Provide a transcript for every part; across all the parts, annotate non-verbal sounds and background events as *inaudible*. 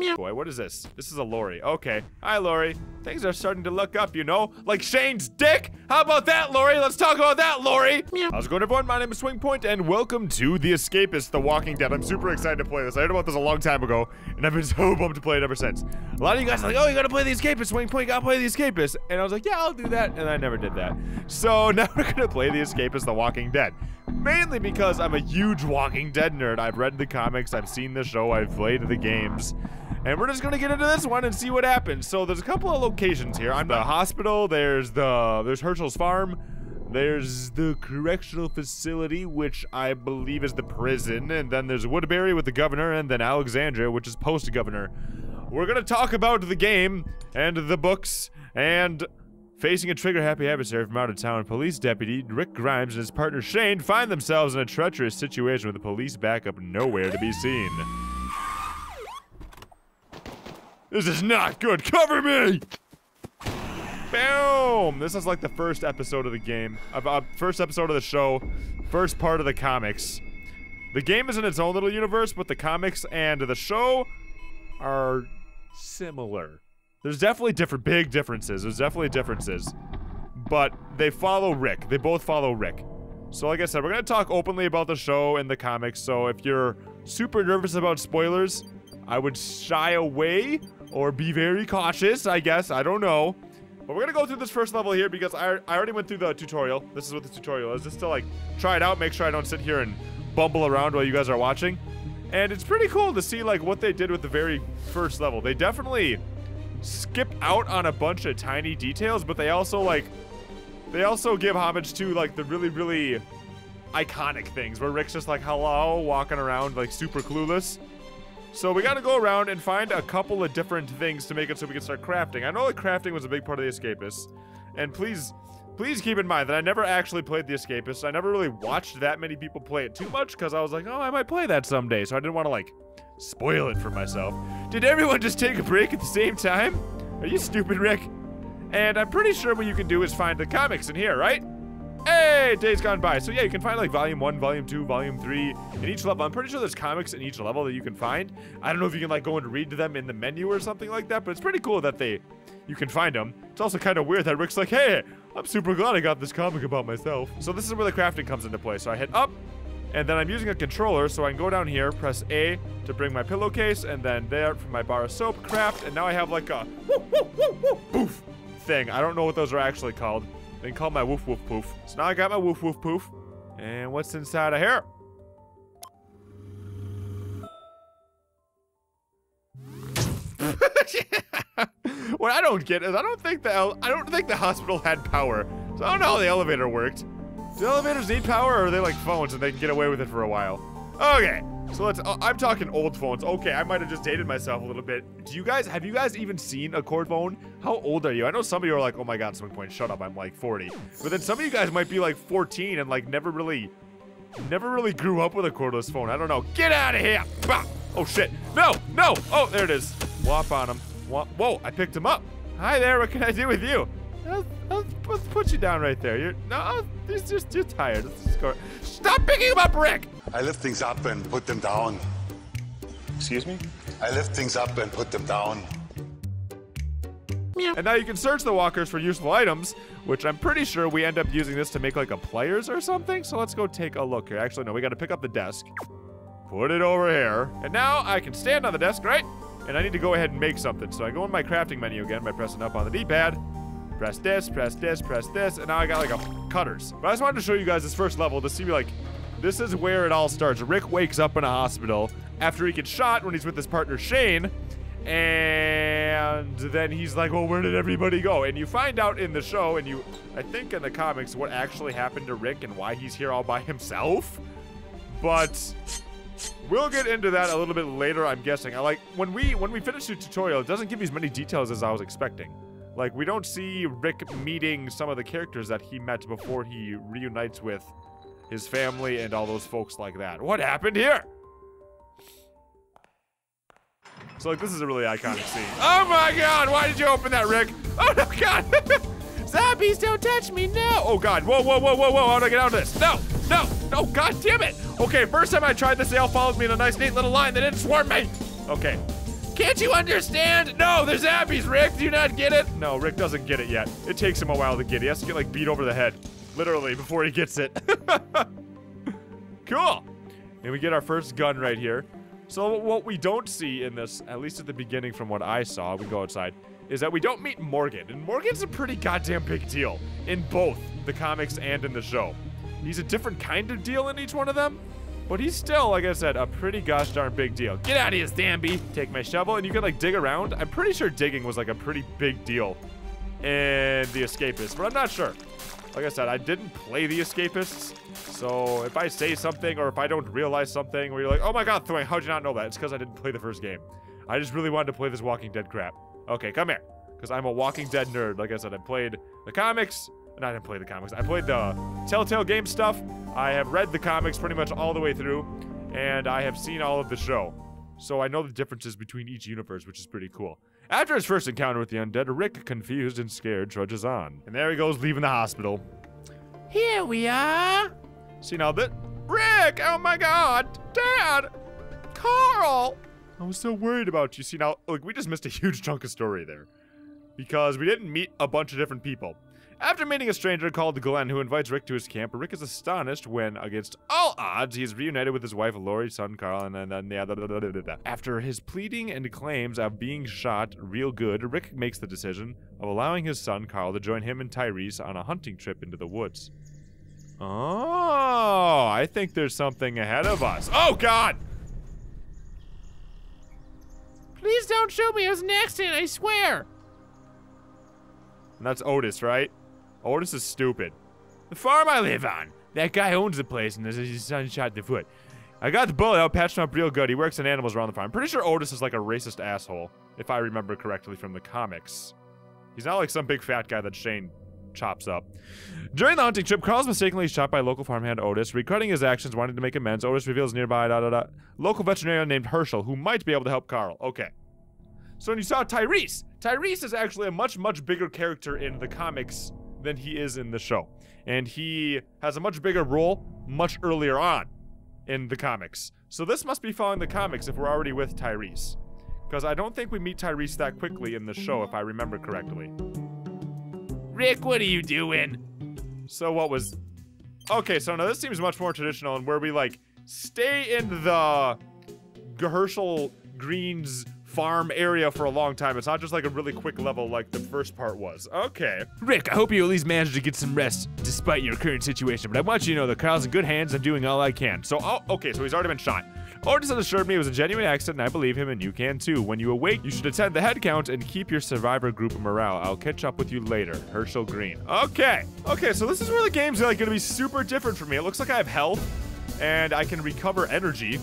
Boy, what is this? This is a Lori. Okay. Hi, Lori. Things are starting to look up, you know? Like Shane's dick? How about that, Lori? Let's talk about that, Lori! How's it going, everyone? My name is SwingPoynt, and welcome to The Escapist, The Walking Dead. I'm super excited to play this. I heard about this a long time ago, and I've been *laughs* so pumped to play it ever since. A lot of you guys are like, oh, you gotta play The Escapist, SwingPoynt, you gotta play The Escapist. And I was like, yeah, I'll do that, and I never did that. So *laughs* now we're gonna play The Escapist, The Walking Dead. Mainly because I'm a huge Walking Dead nerd. I've read the comics, I've seen the show, I've played the games. And we're just gonna get into this one and see what happens. So there's a couple of locations here. I'm the hospital, there's the there's Hershel's farm, there's the correctional facility, which I believe is the prison, and then there's Woodbury with the governor, and then Alexandria, which is post-governor. We're gonna talk about the game and the books and Facing a trigger-happy adversary from out of town, police deputy Rick Grimes and his partner Shane find themselves in a treacherous situation with the police backup nowhere to be seen. This is not good. Cover me! Boom! This is like the first episode of the game. Uh, first episode of the show. First part of the comics. The game is in its own little universe, but the comics and the show are similar. There's definitely different, big differences. There's definitely differences. But they follow Rick. They both follow Rick. So like I said, we're going to talk openly about the show and the comics. So if you're super nervous about spoilers, I would shy away or be very cautious, I guess. I don't know. But we're gonna go through this first level here because I, I already went through the tutorial. This is what the tutorial is. Just to like try it out, make sure I don't sit here and bumble around while you guys are watching. And it's pretty cool to see like what they did with the very first level. They definitely skip out on a bunch of tiny details, but they also like they also give homage to like the really, really iconic things where Rick's just like hello, walking around like super clueless. So we gotta go around and find a couple of different things to make it so we can start crafting. I know that crafting was a big part of the Escapists. And please, please keep in mind that I never actually played the Escapists. I never really watched that many people play it too much because I was like, oh, I might play that someday. So I didn't want to like spoil it for myself. Did everyone just take a break at the same time? Are you stupid, Rick? And I'm pretty sure what you can do is find the comics in here, right? Hey, days gone by. So yeah, you can find like volume one, volume two, volume three in each level. I'm pretty sure there's comics in each level that you can find. I don't know if you can like go and read them in the menu or something like that, but it's pretty cool that they, you can find them. It's also kind of weird that Rick's like, hey, I'm super glad I got this comic about myself. So this is where the crafting comes into play. So I hit up, and then I'm using a controller, so I can go down here, press A to bring my pillowcase, and then there for my bar of soap, craft, and now I have like a woo, woo, woo, woo, poof thing. I don't know what those are actually called. Then call my woof woof poof. So now I got my woof woof poof. And what's inside of here? *laughs* what I don't get is I don't think the I don't think the hospital had power. So I don't know how the elevator worked. Do elevators need power or are they like phones and they can get away with it for a while? Okay. So let's, uh, I'm talking old phones. Okay, I might have just dated myself a little bit. Do you guys, have you guys even seen a cord phone? How old are you? I know some of you are like, oh my god, SwingPoynt, shut up, I'm like 40. But then some of you guys might be like 14 and like never really, never really grew up with a cordless phone. I don't know. Get out of here! Bah! Oh shit. No, no! Oh, there it is. Whop on him. Whop. Whoa, I picked him up. Hi there, what can I do with you? I'll, I'll, let's put you down right there. You're no, it's just you're tired. Let's just go. Stop picking him up, Rick. I lift things up and put them down. Excuse me? I lift things up and put them down. And now you can search the walkers for useful items, which I'm pretty sure we end up using this to make like a players or something. So let's go take a look here. Actually, no, we got to pick up the desk, put it over here, and now I can stand on the desk, right? And I need to go ahead and make something. So I go in my crafting menu again by pressing up on the D-pad. Press this, press this, press this, and now I got like a cutters. But I just wanted to show you guys this first level to see me like, this is where it all starts. Rick wakes up in a hospital after he gets shot when he's with his partner Shane. And then he's like, well, where did everybody go? And you find out in the show, and you, I think in the comics, what actually happened to Rick and why he's here all by himself. But we'll get into that a little bit later, I'm guessing. I like, when we, when we finish the tutorial, it doesn't give you as many details as I was expecting. Like, we don't see Rick meeting some of the characters that he met before he reunites with his family and all those folks like that. What happened here? So, like, this is a really iconic scene. Oh my god, why did you open that, Rick? Oh no, god! *laughs* Zombies, don't touch me, no! Oh god, whoa, whoa, whoa, whoa, whoa, how do I get out of this? No, no, no, god damn it! Okay, first time I tried this, they all followed me in a nice, neat little line. They didn't swarm me! Okay, Can't you understand? No, there's zombies, Rick. Do you not get it? No, Rick doesn't get it yet. It takes him a while to get it. He has to get, like, beat over the head. Literally, before he gets it. *laughs* cool. And we get our first gun right here. So what we don't see in this, at least at the beginning from what I saw, we go outside, is that we don't meet Morgan. And Morgan's a pretty goddamn big deal in both the comics and in the show. He's a different kind of deal in each one of them, but he's still, like I said, a pretty gosh darn big deal. Get out of here, Stanby. Take my shovel, and you can, like, dig around. I'm pretty sure digging was, like, a pretty big deal in The Escapists, but I'm not sure. Like I said, I didn't play The Escapists, so if I say something or if I don't realize something where you're like, oh my god, Thwang, how'd you not know that? It's because I didn't play the first game. I just really wanted to play this Walking Dead crap. Okay, come here. Because I'm a Walking Dead nerd. Like I said, I played the comics. No, I didn't play the comics. I played the Telltale game stuff. I have read the comics pretty much all the way through. And I have seen all of the show. So I know the differences between each universe, which is pretty cool. After his first encounter with the undead, Rick, confused and scared, trudges on. And there he goes, leaving the hospital. Here we are. See now that Rick, oh my god, Dad, Carl. I was so worried about you. See now, like we just missed a huge chunk of story there. Because we didn't meet a bunch of different people. After meeting a stranger called Glenn who invites Rick to his camp, Rick is astonished when, against all odds, he is reunited with his wife Lori, son Carl, and then the da, after his pleading and claims of being shot real good, Rick makes the decision of allowing his son Carl to join him and Tyrese on a hunting trip into the woods. Oh, I think there's something ahead of us. Oh God! Please don't shoot me. It was an accident. I swear. And that's Otis, right? Oh, Otis is stupid. The farm I live on. That guy owns the place and his son shot the foot. I got the bullet out, patched him up real good. He works on animals around the farm. Pretty sure Otis is like a racist asshole, if I remember correctly from the comics. He's not like some big fat guy that Shane chops up. During the hunting trip, Carl's mistakenly shot by local farmhand Otis. Regretting his actions, wanting to make amends, Otis reveals nearby da da da local veterinarian named Hershel, who might be able to help Carl. Okay. So when you saw Tyrese, Tyrese is actually a much, much bigger character in the comics than he is in the show. And he has a much bigger role much earlier on in the comics. So this must be following the comics if we're already with Tyrese. Because I don't think we meet Tyrese that quickly in the show, if I remember correctly. Rick, what are you doing? So what was... Okay, so now this seems much more traditional and where we, like, stay in the Hershel Greene's farm area for a long time. It's not just like a really quick level like the first part was. Okay. Rick, I hope you at least managed to get some rest despite your current situation, but I want you to know that Kyle's in good hands and doing all I can. So, oh, okay, so he's already been shot. Has assured me it was a genuine accident, and I believe him, and you can too. When you awake, you should attend the headcount and keep your survivor group morale. I'll catch up with you later. Hershel Greene. Okay. Okay, so this is where the game's like gonna be super different for me. It looks like I have health, and I can recover energy,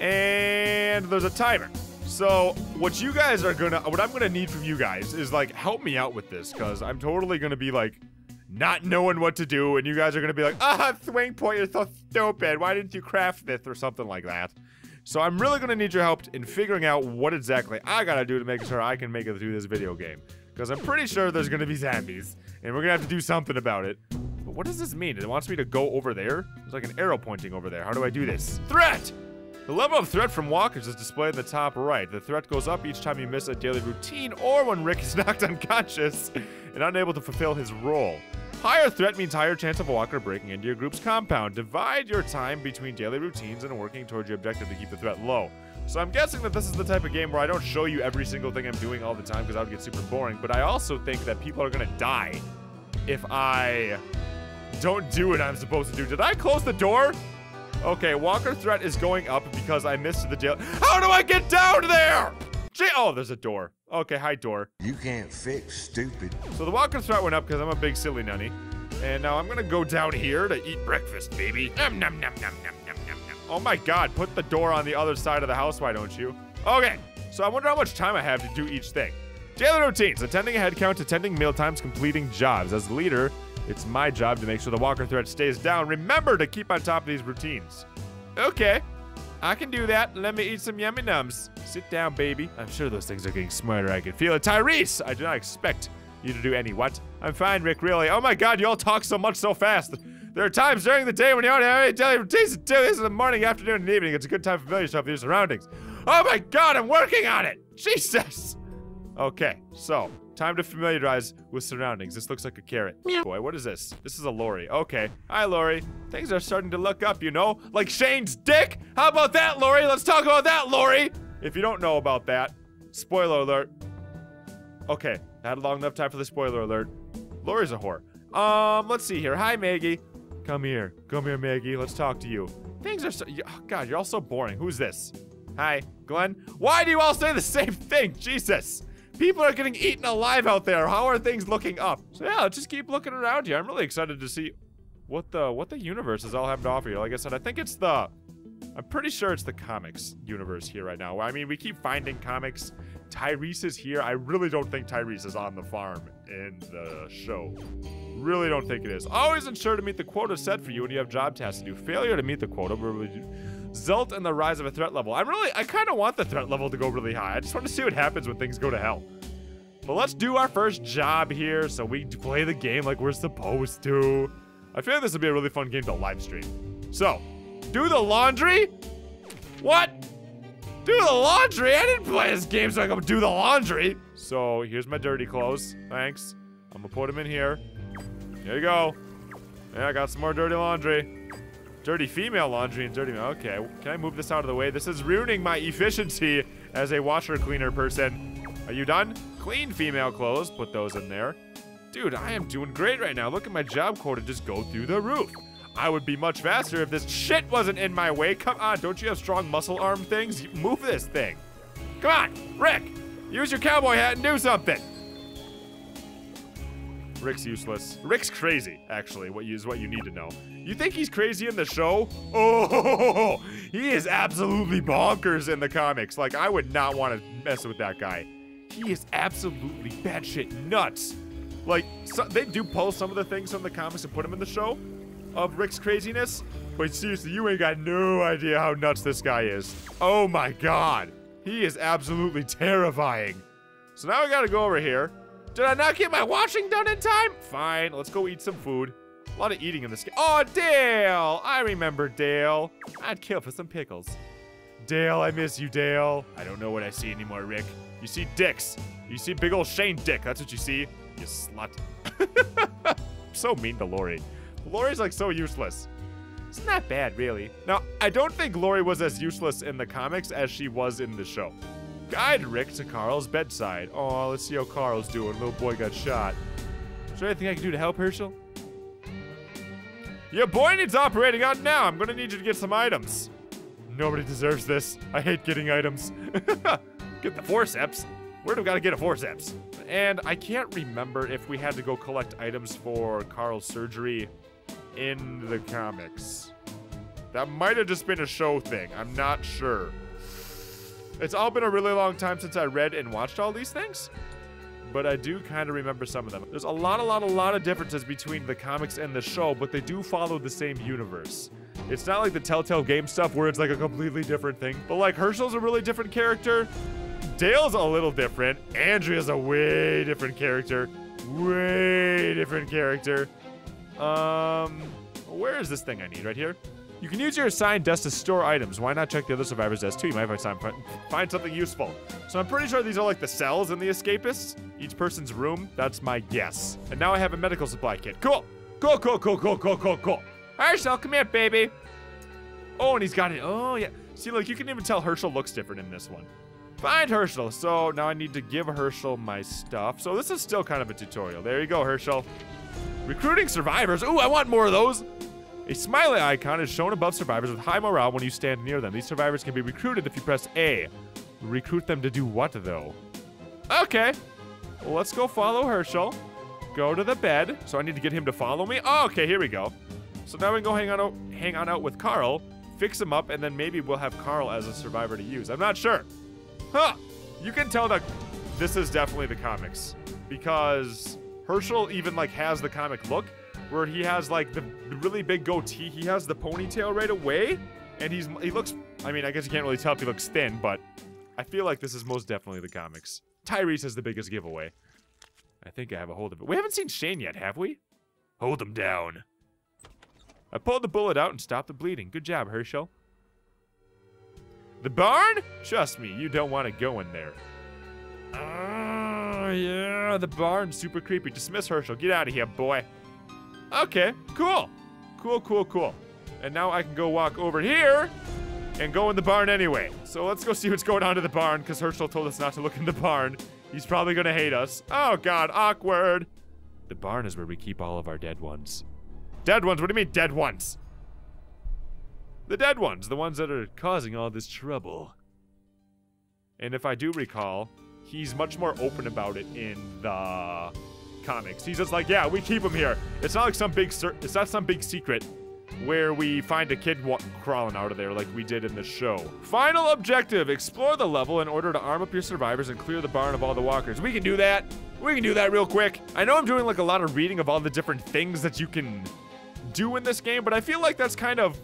and there's a timer. So what you guys are gonna, what I'm gonna need from you guys is like help me out with this, cause I'm totally gonna be like not knowing what to do, and you guys are gonna be like, ah, SwingPoynt, you're so stupid. Why didn't you craft this or something like that? So I'm really gonna need your help in figuring out what exactly I gotta do to make sure I can make it through this video game. Because I'm pretty sure there's gonna be zombies, and we're gonna have to do something about it. But what does this mean? It wants me to go over there? There's like an arrow pointing over there. How do I do this? Threat! The level of threat from walkers is displayed in the top right. The threat goes up each time you miss a daily routine or when Rick is *laughs* knocked unconscious and unable to fulfill his role. Higher threat means higher chance of a walker breaking into your group's compound. Divide your time between daily routines and working towards your objective to keep the threat low. So I'm guessing that this is the type of game where I don't show you every single thing I'm doing all the time because that would get super boring, but I also think that people are gonna die if I don't do what I'm supposed to do. Did I close the door? Okay, Walker threat is going up because I missed the jail. How do I get down there? Gee oh, there's a door. Okay, hi, door. You can't fix stupid. So the Walker threat went up because I'm a big silly nunny. And now I'm gonna go down here to eat breakfast, baby. Nom, nom, nom, nom, nom, nom, nom, nom. Oh my god, put the door on the other side of the house, why don't you? Okay, so I wonder how much time I have to do each thing. Daily routines, attending a headcount, attending meal times, completing jobs. As leader, it's my job to make sure the walker threat stays down. Remember to keep on top of these routines. Okay. I can do that. Let me eat some yummy nums. Sit down, baby. I'm sure those things are getting smarter. I can feel it. Tyrese, I do not expect you to do any what? I'm fine, Rick, really. Oh my god, you all talk so much so fast. There are times during the day when you don't have any daily routines to do this in the morning, afternoon, and evening. It's a good time to familiar yourself with your surroundings. Oh my god, I'm working on it! Jesus! Okay, so, time to familiarize with surroundings. This looks like a carrot. Boy, what is this? This is a Lori. Okay. Hi, Lori. Things are starting to look up, you know? Like Shane's dick? How about that, Lori? Let's talk about that, Lori! If you don't know about that, spoiler alert. Okay, had long enough time for the spoiler alert. Lori's a whore. Um, let's see here. Hi, Maggie. Come here. Come here, Maggie. Let's talk to you. Things are so. Oh, God, you're all so boring. Who's this? Hi, Glenn. Why do you all say the same thing? Jesus. People are getting eaten alive out there. How are things looking up? So yeah, let's just keep looking around here. I'm really excited to see what the what the universes all have to offer you. Like I said, I think it's the I'm pretty sure it's the comics universe here right now. I mean, we keep finding comics. Tyrese is here. I really don't think Tyrese is on the farm in the show. Really don't think it is. Always ensure to meet the quota set for you when you have job tasks to do. Failure to meet the quota will result and the rise of a threat level. I'm really, I kind of want the threat level to go really high. I just want to see what happens when things go to hell. But let's do our first job here so we play the game like we're supposed to. I feel like this would be a really fun game to live stream. So, do the laundry? What? Do the laundry? I didn't play this game so I can do the laundry. So here's my dirty clothes. Thanks. I'm gonna put them in here. Here you go. Yeah, I got some more dirty laundry. Dirty female laundry and dirty. Okay, can I move this out of the way? This is ruining my efficiency as a washer cleaner person. Are you done? Clean female clothes. Put those in there. Dude, I am doing great right now. Look at my job quota just go through the roof. I would be much faster if this shit wasn't in my way. Come on, don't you have strong muscle arm things? Move this thing. Come on, Rick. Use your cowboy hat and do something. Rick's useless. Rick's crazy, actually, what you, is what you need to know. You think he's crazy in the show? *laughs* Oh, he is absolutely bonkers in the comics. Like, I would not want to mess with that guy. He is absolutely batshit nuts. Like, so, they do pull some of the things from the comics and put them in the show of Rick's craziness. But seriously, you ain't got no idea how nuts this guy is. Oh my god. He is absolutely terrifying. So now I gotta go over here. Did I not get my washing done in time? Fine, let's go eat some food. A lot of eating in this game. Oh, Dale! I remember Dale. I'd kill for some pickles. Dale, I miss you, Dale. I don't know what I see anymore, Rick. You see dicks. You see big old Shane dick. That's what you see. You slut. *laughs* so mean to Lori. Lori's like so useless. It's not bad, really. Now, I don't think Lori was as useless in the comics as she was in the show. Guide Rick to Carl's bedside. Oh, let's see how Carl's doing. Little boy got shot. Is there anything I can do to help Hershel? Your boy needs operating on now. I'm gonna need you to get some items. Nobody deserves this. I hate getting items. *laughs* get the forceps. Where do we gotta get a forceps? And I can't remember if we had to go collect items for Carl's surgery in the comics. That might have just been a show thing. I'm not sure. It's all been a really long time since I read and watched all these things, but I do kind of remember some of them. There's a lot, a lot, a lot of differences between the comics and the show, but they do follow the same universe. It's not like the Telltale game stuff where it's like a completely different thing, but like Hershel's a really different character. Dale's a little different. Andrea's a way different character. Way different character. Um, where is this thing I need? Right here? You can use your assigned desk to store items. Why not check the other survivor's desk too? You might find, find something useful. So I'm pretty sure these are like the cells in the escapists. Each person's room. That's my guess. And now I have a medical supply kit. Cool. Cool, cool, cool, cool, cool, cool, cool. Hershel, come here, baby. Oh, and he's got it. Oh, yeah. See, like, you can even tell Hershel looks different in this one. Find Hershel. So now I need to give Hershel my stuff. So this is still kind of a tutorial. There you go, Hershel. Recruiting survivors. Ooh, I want more of those. A smiley icon is shown above survivors with high morale when you stand near them. These survivors can be recruited if you press A. Recruit them to do what, though? Okay. Well, let's go follow Hershel. Go to the bed. So I need to get him to follow me. Oh, okay, here we go. So now we can go hang on, out, hang on out with Carl, fix him up, and then maybe we'll have Carl as a survivor to use. I'm not sure. Huh. You can tell that this is definitely the comics. Because Hershel even like has the comic look where he has like the really big goatee. He has the ponytail right away, and he's he looks. I mean, I guess you can't really tell if he looks thin, but I feel like this is most definitely the comics. Tyrese has the biggest giveaway. I think I have a hold of it. We haven't seen Shane yet, have we? Hold him down. I pulled the bullet out and stopped the bleeding. Good job, Hershel. The barn? Trust me, you don't want to go in there. Oh, yeah, the barn. Super creepy. Dismiss Hershel. Get out of here, boy. Okay, cool. Cool, cool, cool. And now I can go walk over here and go in the barn anyway. So let's go see what's going on to the barn because Hershel told us not to look in the barn. He's probably going to hate us. Oh, God, awkward. The barn is where we keep all of our dead ones. Dead ones? What do you mean, dead ones? The dead ones, the ones that are causing all this trouble. And if I do recall, he's much more open about it in the comics. He's just like, yeah, we keep him here. It's not like some big, it's not some big secret where we find a kid crawling out of there like we did in the show. Final objective, explore the level in order to arm up your survivors and clear the barn of all the walkers. We can do that. We can do that real quick. I know I'm doing like a lot of reading of all the different things that you can do in this game, but I feel like that's kind of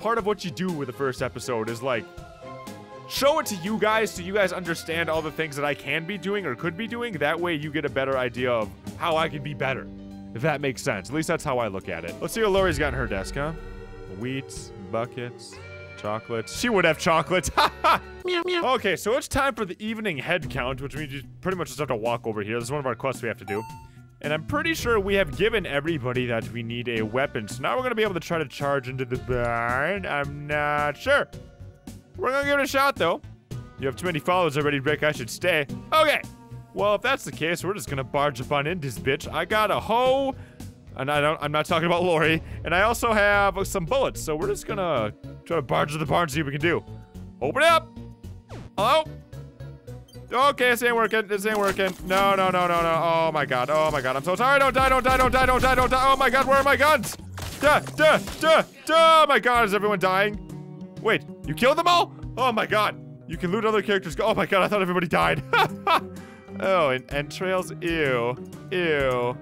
part of what you do with the first episode is like show it to you guys so you guys understand all the things that I can be doing or could be doing. That way you get a better idea of how I can be better. If that makes sense. At least that's how I look at it. Let's see what Lori's got in her desk, huh? Wheat, buckets, chocolates. She would have chocolates. *laughs* meow, meow. Okay, so it's time for the evening head count, which means you pretty much just have to walk over here. This is one of our quests we have to do. And I'm pretty sure we have given everybody that we need a weapon. So now we're going to be able to try to charge into the barn. I'm not sure. We're to give it a shot, though. You have too many followers already, Rick. I should stay. Okay. Well, if that's the case, we're just to barge up on into this bitch. I got a hoe. And I don't, I'm not talking about Lori. And I also have some bullets. So we're just to try to barge to the barn, see what we can do. Open it up. Hello? Okay, this ain't working. This ain't working. No, no, no, no, no. Oh my god. Oh my god. I'm so sorry. Don't die. Don't die. Don't die. Don't die. Don't die. Oh my god. Where are my guns? Duh, duh, duh, duh. Oh my god. Is everyone dying? Wait. You killed them all? Oh my god. You can loot other characters. Oh my god. I thought everybody died. *laughs* oh, and entrails. Ew. Ew.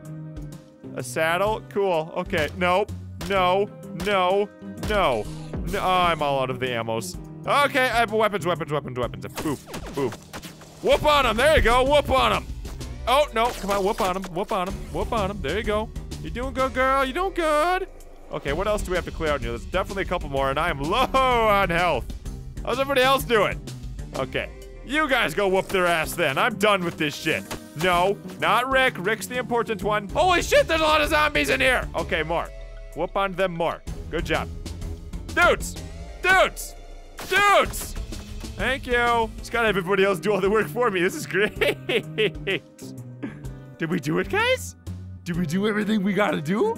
A saddle? Cool. Okay. Nope. No. No. No. No. Oh, I'm all out of the ammos. Okay. I have weapons, weapons, weapons, weapons. Boof. Boof. Whoop on him. There you go. Whoop on him. Oh, no. Come on. Whoop on him. Whoop on him. Whoop on him. There you go. You're doing good, girl. You're doing good. Okay, what else do we have to clear out here? There's definitely a couple more, and I am low on health. How's everybody else doing? Okay. You guys go whoop their ass then. I'm done with this shit. No, not Rick. Rick's the important one. Holy shit, there's a lot of zombies in here. Okay, more. Whoop on them more. Good job. Dudes! Dudes! Dudes! Thank you. Just gotta have everybody else do all the work for me. This is great. *laughs* Did we do it, guys? Did we do everything we gotta do?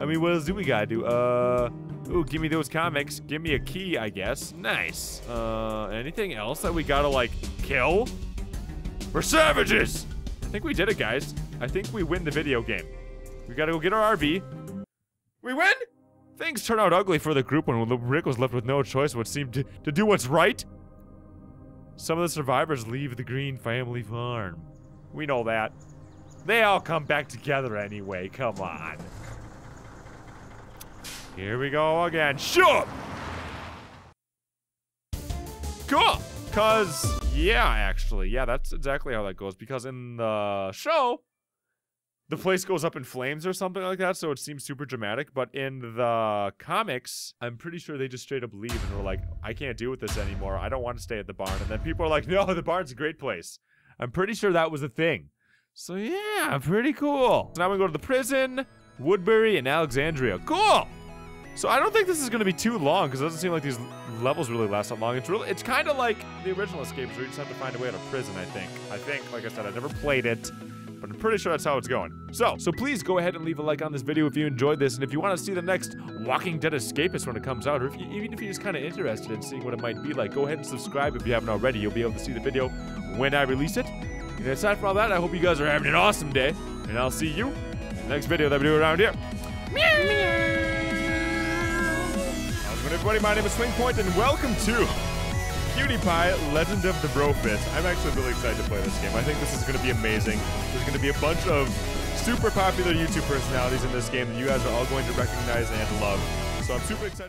I mean, what else do we gotta do? Uh, ooh, give me those comics. Give me a key, I guess. Nice. Uh, anything else that we gotta, like, kill? We're savages! I think we did it, guys. I think we win the video game. We gotta go get our RV. We win? Things turn out ugly for the group when Rick was left with no choice what seemed to, to do what's right. Some of the survivors leave the Greene family farm. We know that. They all come back together anyway, come on. Here we go again. Shoot! Cool! Cause, yeah, actually. Yeah, that's exactly how that goes. Because in the show, the place goes up in flames or something like that, so it seems super dramatic. But in the comics, I'm pretty sure they just straight up leave and were like, I can't deal with this anymore. I don't want to stay at the barn. And then people are like, *laughs* no, the barn's a great place. I'm pretty sure that was a thing. So yeah, pretty cool. So now we go to the prison, Woodbury, and Alexandria. Cool! So I don't think this is going to be too long because it doesn't seem like these levels really last that long. It's really, it's kind of like the original escapes where you just have to find a way out of prison, I think. I think, like I said, I never played it but I'm pretty sure that's how it's going. So, so please go ahead and leave a like on this video if you enjoyed this, and if you want to see the next Walking Dead Escapist when it comes out, or if you, even if you're just kind of interested in seeing what it might be like, go ahead and subscribe if you haven't already. You'll be able to see the video when I release it. And aside from all that, I hope you guys are having an awesome day, and I'll see you in the next video that we do around here. Meow. How's everybody? My name is SwingPoynt, and welcome to PewDiePie, Legend of the Brofist. I'm actually really excited to play this game. I think this is going to be amazing. There's going to be a bunch of super popular YouTube personalities in this game that you guys are all going to recognize and love. So I'm super excited.